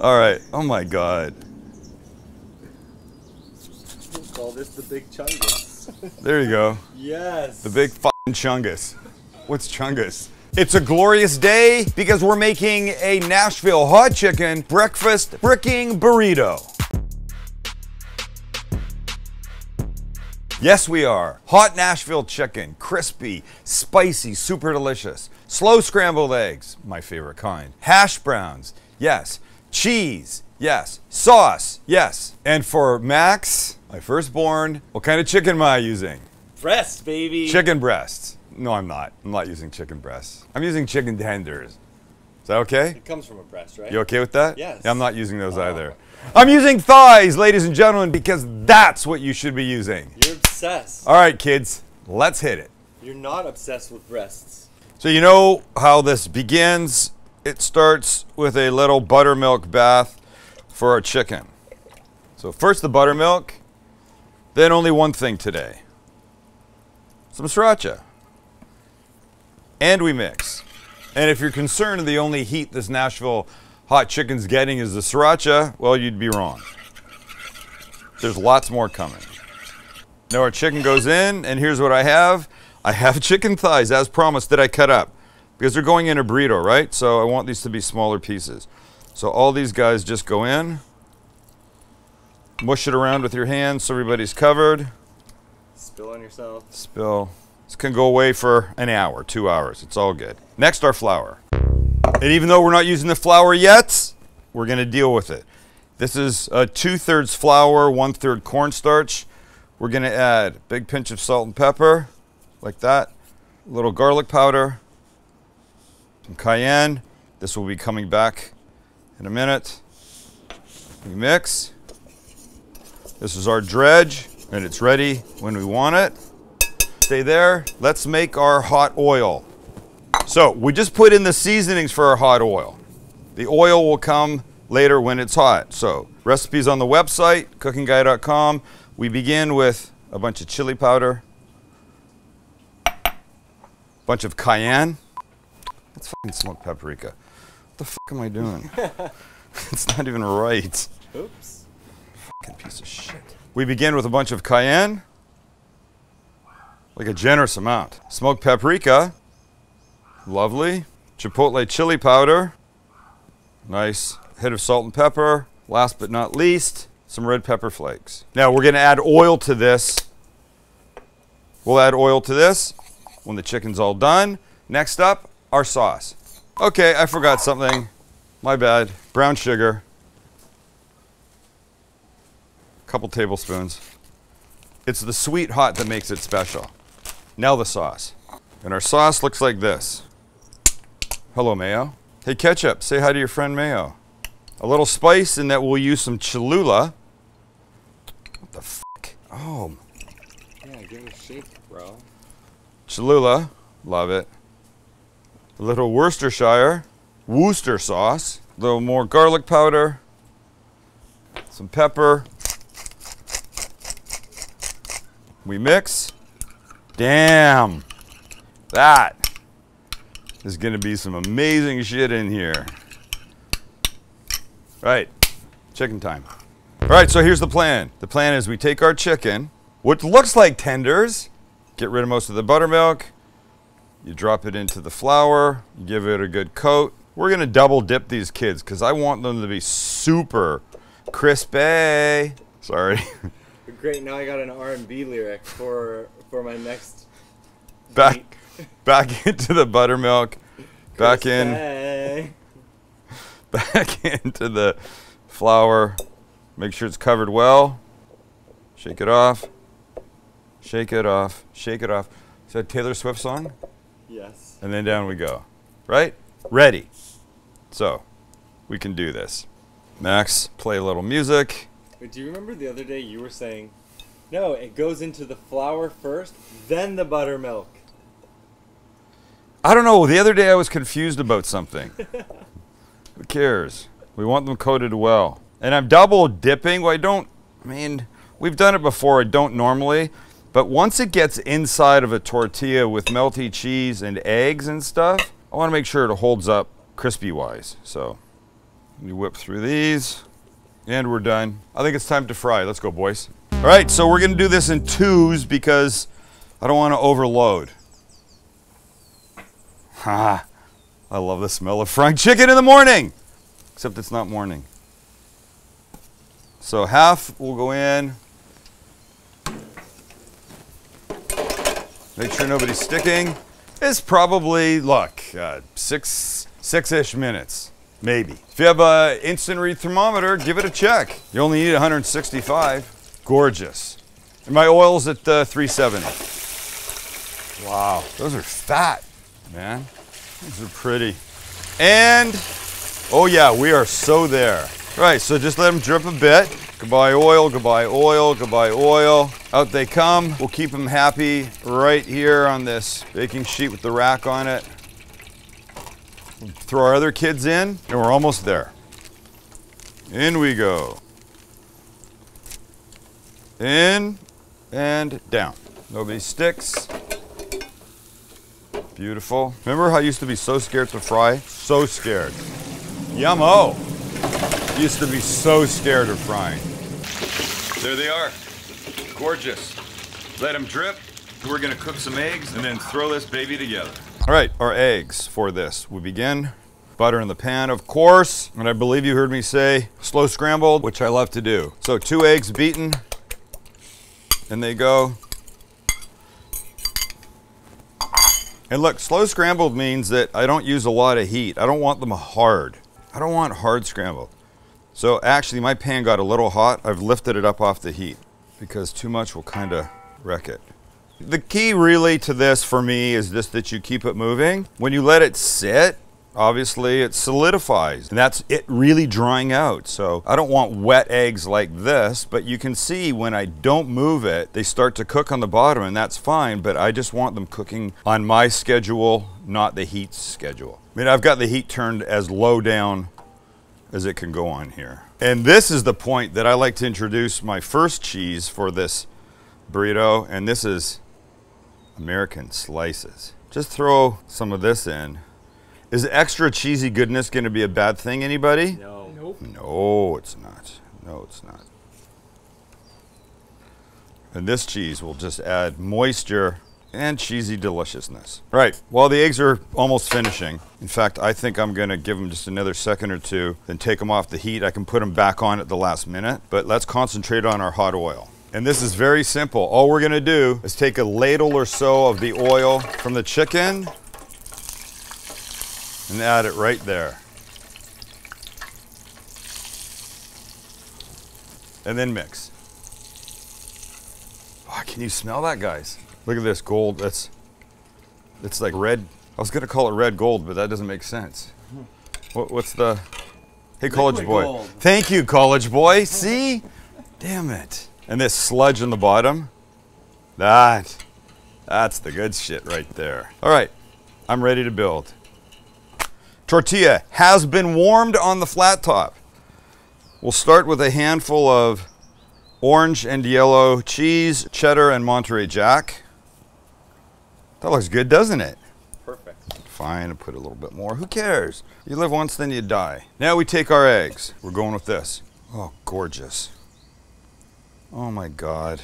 All right. Oh my God. We'll call this the Big Chungus. There you go. yes. The big fucking chungus. What's chungus? It's a glorious day because we're making a Nashville hot chicken breakfast bricking burrito. Yes, we are. Hot Nashville chicken, crispy, spicy, super delicious. Slow scrambled eggs, my favorite kind. Hash browns, yes. Cheese, yes. Sauce, yes. And for Max, my firstborn, what kind of chicken am I using? breast, baby. Chicken breasts. No, I'm not. I'm not using chicken breasts. I'm using chicken tenders. Is that okay? It comes from a breast, right? You okay with that? Yes. Yeah, I'm not using those Oh. either. I'm using thighs, ladies and gentlemen, because that's what you should be using. You're obsessed. All right, kids, let's hit it. You're not obsessed with breasts. So, you know how this begins? It starts with a little buttermilk bath for our chicken. So, first the buttermilk, then only one thing today some sriracha. And we mix. And if you're concerned the only heat this Nashville hot chicken's getting is the sriracha, well, you'd be wrong. There's lots more coming. Now our chicken goes in, and here's what I have. I have chicken thighs, as promised, that I cut up. Because they're going in a burrito, right? So I want these to be smaller pieces. So all these guys just go in. Mush it around with your hands so everybody's covered. Spill on yourself. Spill. This can go away for an hour, two hours. It's all good. Next, our flour. And even though we're not using the flour yet, we're going to deal with it. This is uh, two thirds flour, one third cornstarch. We're going to add a big pinch of salt and pepper, like that. A little garlic powder, cayenne. This will be coming back in a minute. We mix. This is our dredge, and it's ready when we want it. Stay there. Let's make our hot oil. So we just put in the seasonings for our hot oil. The oil will come later when it's hot. So recipes on the website, cookingguy.com. We begin with a bunch of chili powder, a bunch of cayenne. That's fucking smoked paprika. What the fuck am I doing? it's not even right. Oops. Fucking piece of shit. We begin with a bunch of cayenne, like a generous amount. Smoked paprika, lovely. Chipotle chili powder, nice hit of salt and pepper. Last but not least, some red pepper flakes. Now we're gonna add oil to this. We'll add oil to this when the chicken's all done. Next up, our sauce. Okay, I forgot something. My bad. Brown sugar. A couple tablespoons. It's the sweet hot that makes it special. Now the sauce. And our sauce looks like this. Hello, Mayo. Hey, Ketchup, say hi to your friend Mayo. A little spice in that we'll use some Cholula. What the fuck? Oh, Yeah, give it a shake, bro. Cholula. Love it. A little Worcestershire. Worcester sauce. A little more garlic powder. Some pepper. We mix. Damn. That is to be some amazing shit in here. Right. Chicken time. All right, so here's the plan. The plan is we take our chicken, which looks like tenders, get rid of most of the buttermilk, you drop it into the flour, you give it a good coat. We're going to double dip these kids because I want them to be super crispy. Sorry. Great, now I got an R&B lyric for for my next back back into the buttermilk, back in back into the flour. Make sure it's covered well. Shake it off. Shake it off. Shake it off. Is that a Taylor Swift song? Yes. And then down we go. Right? Ready. So, we can do this. Max, play a little music. Wait, do you remember the other day you were saying, no, it goes into the flour first, then the buttermilk. I don't know. The other day I was confused about something. Who cares? We want them coated well. And I'm double dipping. Well, I don't, I mean, we've done it before. I don't normally. But once it gets inside of a tortilla with melty cheese and eggs and stuff, I want to make sure it holds up crispy wise. So You whip through these, and we're done. I think it's time to fry. Let's go, boys. All right, so we're gonna do this in twos because I don't want to overload. Ha! I love the smell of fried chicken in the morning, except it's not morning. So half will go in. Make sure nobody's sticking. It's probably, look, uh, six, six-ish minutes, maybe. If you have an instant read thermometer, give it a check. You only need 165. Gorgeous. And my oil's at uh, 370. Wow, those are fat, man. These are pretty. And, oh yeah, we are so there. Right, so just let them drip a bit. Goodbye oil, goodbye oil, goodbye oil. Out they come. We'll keep them happy right here on this baking sheet with the rack on it. Throw our other kids in, and we're almost there. In we go. In and down. Nobody sticks. Beautiful. Remember how I used to be so scared to fry? So scared. Yummo. Used to be so scared of frying. There they are. Gorgeous. Let them drip. We're gonna cook some eggs and then throw this baby together. All right, our eggs for this. We begin. Butter in the pan, of course. And I believe you heard me say slow scrambled, which I love to do. So two eggs beaten. And they go. And look, slow scrambled means that I don't use a lot of heat. I don't want them hard. I don't want hard scrambled. So actually my pan got a little hot. I've lifted it up off the heat because too much will kind of wreck it. The key really to this for me is just that you keep it moving. When you let it sit, obviously it solidifies and that's it really drying out. So I don't want wet eggs like this, but you can see when I don't move it, they start to cook on the bottom and that's fine, but I just want them cooking on my schedule, not the heat schedule. I mean, I've got the heat turned as low down as it can go on here. And this is the point that I like to introduce my first cheese for this burrito, and this is American slices. Just throw some of this in. Is extra cheesy goodness going to be a bad thing, anybody? No. Nope. No, it's not. No, it's not. And this cheese will just add moisture and cheesy deliciousness. Right, while the eggs are almost finishing, in fact, I think I'm gonna give them just another second or two, then take them off the heat. I can put them back on at the last minute, but let's concentrate on our hot oil. And this is very simple. All we're gonna do is take a ladle or so of the oil from the chicken and add it right there. And then mix. Oh, can you smell that, guys? Look at this gold. That's it's like red. I was gonna call it red gold, but that doesn't make sense. What, what's the? Hey, college Liquid boy. gold. Thank you, college boy. See? Damn it. And this sludge in the bottom. That. That's the good shit right there. All right, I'm ready to build. Tortilla has been warmed on the flat top. We'll start with a handful of orange and yellow cheese, cheddar, and Monterey Jack. That looks good, doesn't it? Perfect. Fine, I'll put a little bit more. Who cares? You live once, then you die. Now we take our eggs. We're going with this. Oh, gorgeous. Oh my God.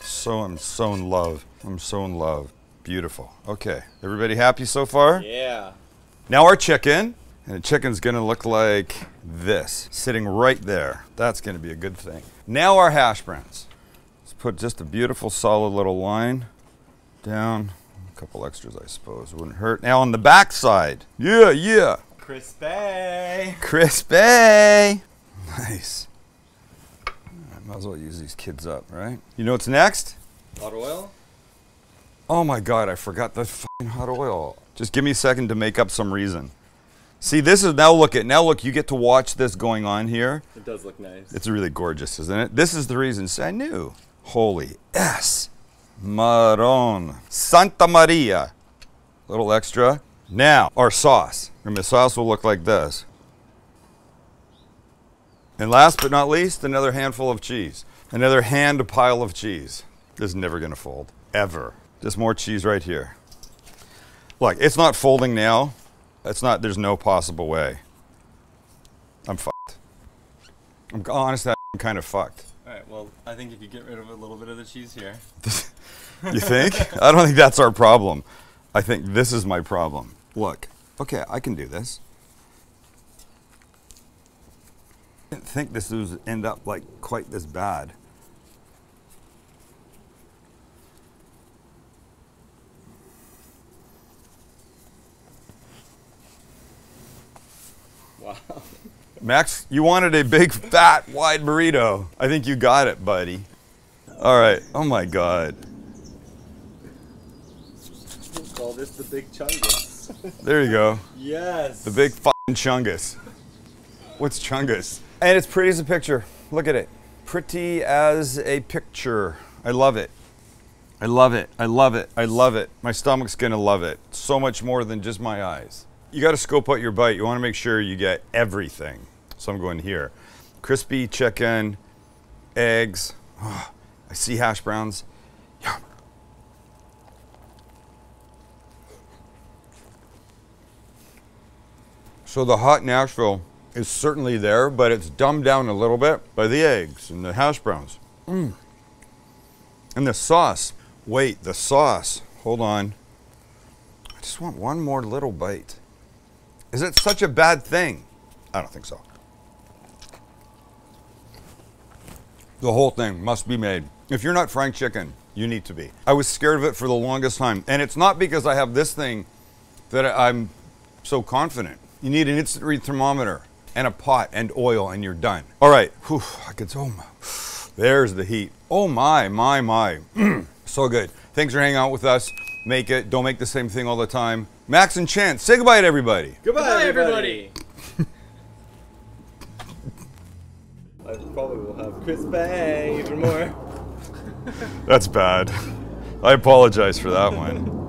So I'm so in love. I'm so in love. Beautiful. Okay, everybody happy so far? Yeah. Now our chicken, and the chicken's gonna look like this, sitting right there. That's gonna be a good thing. Now our hash browns. Let's put just a beautiful solid little line down. Couple extras, I suppose, wouldn't hurt. Now on the back side, yeah, yeah, Crispy. crispy. Nice. I might as well use these kids up, right? You know what's next? Hot oil? Oh my god, I forgot the fucking hot oil. Just give me a second to make up some reason. See, this is now look at now look, you get to watch this going on here. It does look nice. It's really gorgeous, isn't it? This is the reason. See, I knew. Holy S. Maron. Santa Maria. Little extra. Now, our sauce. And the sauce will look like this. And last but not least, another handful of cheese. Another hand pile of cheese. This is never going to fold. Ever. Just more cheese right here. Look, it's not folding now. It's not, there's no possible way. I'm fucked. I'm honest, that kind of fucked. All right. Well, I think if you get rid of a little bit of the cheese here. You think? I don't think that's our problem. I think this is my problem. Look, okay, I can do this. I didn't think this would end up like quite this bad. Wow. Max, you wanted a big, fat, wide burrito. I think you got it, buddy. All right. Oh my God. Call this the big chungus. There you go. yes. The big fucking chungus. What's chungus? And it's pretty as a picture. Look at it. Pretty as a picture. I love it. I love it. I love it. I love it. My stomach's gonna love it. So much more than just my eyes. You gotta scope out your bite. You wanna make sure you get everything. So I'm going here. Crispy chicken, eggs. Ah, I see hash browns. Yum. So the hot Nashville is certainly there, but it's dumbed down a little bit by the eggs and the hash browns. Mm. And the sauce. Wait, the sauce. Hold on. I just want one more little bite. Is it such a bad thing? I don't think so. The whole thing must be made. If you're not frying chicken, you need to be. I was scared of it for the longest time. And it's not because I have this thing that I'm so confident. You need an instant read thermometer and a pot and oil, and you're done. All right. Whew, I could, oh my. There's the heat. Oh my, my, my. so good. Thanks for hanging out with us. Make it. Don't make the same thing all the time. Max and Chance, say goodbye to everybody. Goodbye, Goodbye, everybody. I probably will have Chris Bay even more. That's bad. I apologize for that one.